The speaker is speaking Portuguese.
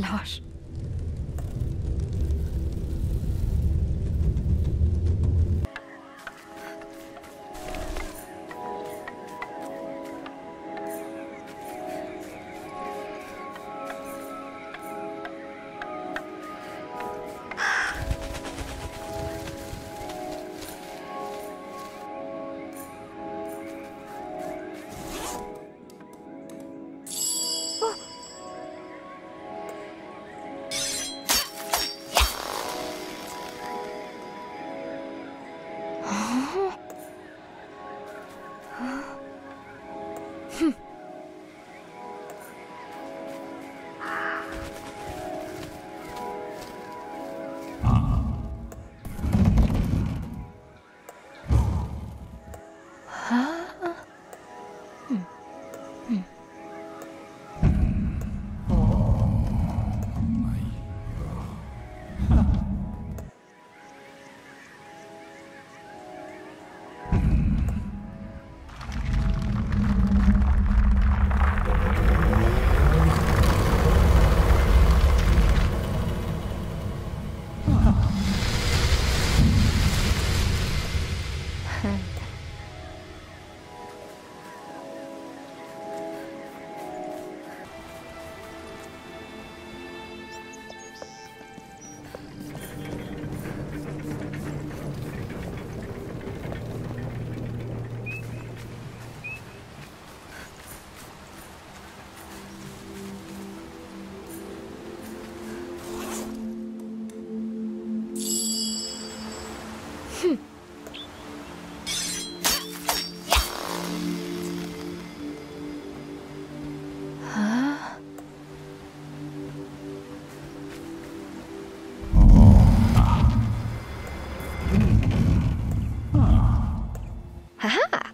Lars. ん? Aha!